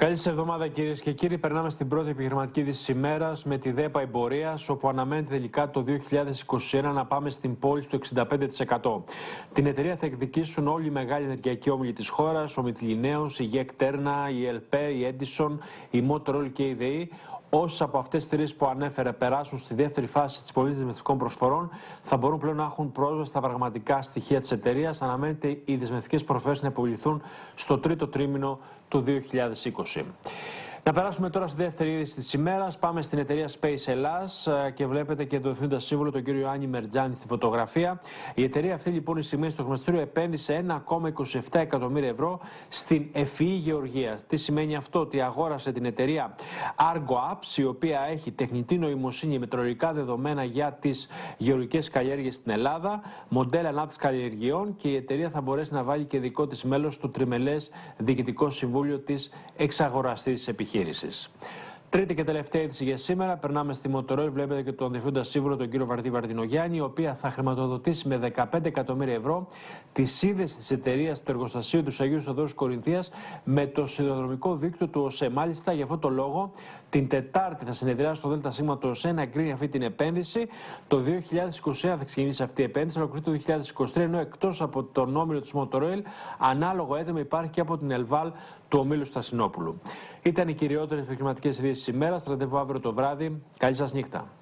Καλή σας εβδομάδα κυρίες και κύριοι. Περνάμε στην πρώτη επιχειρηματική της ημέρας με τη ΔΕΠΑ εμπορίας, όπου αναμένεται τελικά το 2021 να πάμε στην πόλη στο 65%. Την εταιρεία θα εκδικήσουν όλοι οι μεγάλοι ενεργειακοί όμιλοι της χώρας, ο Μιτλινέο, η ΓΕΚ Τέρνα, η ΕΛΠΕ, η Έντισον, η Motorola και η ΔΕΗ. Όσες από αυτές τις εταιρείε που ανέφερε περάσουν στη δεύτερη φάση της πωλή δεσμευτικών προσφορών, θα μπορούν πλέον να έχουν πρόσβαση στα πραγματικά στοιχεία της εταιρείας. Αναμένεται οι δεσμευτικές προσφορές να υποβληθούν στο τρίτο τρίμηνο του 2020. Να περάσουμε τώρα στη δεύτερη είδηση της ημέρας. Πάμε στην εταιρεία Space Ελλάς ε, και βλέπετε και το ευθύνοντα σύμβολο τον κύριο Άννη Μερτζάνη στη φωτογραφία. Η εταιρεία αυτή λοιπόν η σημαίνει στο χρηματιστήριο επένδυσε 1,27 εκατομμύρια ευρώ στην ΕΦΗ Γεωργία. Τι σημαίνει αυτό, ότι αγόρασε την εταιρεία Argo Apps, η οποία έχει τεχνητή νοημοσύνη μετρολογικά δεδομένα για τις γεωργικές καλλιέργειες στην Ελλάδα, μοντέλα ανάπτυξης καλλιεργειών και η εταιρεία θα μπορέσει να βάλει και δικό της μέλος στο τριμελές διοικητικό συμβούλιο της εξαγοραστής επιχείρησης επιχείρησης. Τρίτη και τελευταία είδηση για σήμερα. Περνάμε στη Μοτορόι. Βλέπετε και τον διευθύντα σύμβουλο, τον κύριο Βαρτί Βαρτινογιάννη, η οποία θα χρηματοδοτήσει με 15 εκατομμύρια ευρώ τη σύνδεση της εταιρείας του εργοστασίου του Αγίου Σοδόρου Κορινθίας με το σιδηροδρομικό δίκτυο του ΟΣΕ. Μάλιστα, για αυτό το λόγο, την Τετάρτη θα συνεδριάσει το ΔΣ του ΟΣΕ να εγκρίνει αυτή την επένδυση. Το 2021 θα ξεκινήσει αυτή η επένδυση, αλλά το 2023, ενώ εκτός από τον όμιλο της Μοτορόιλ, ανάλογο έτοιμο υπάρχει και από την Ελβάλ του ομίλου Στασινόπουλου. Ήταν οι κυριότερες επιχειρηματικές ειδήσεις ημέρας. Ραντεβού αύριο το βράδυ. Καλή σας νύχτα.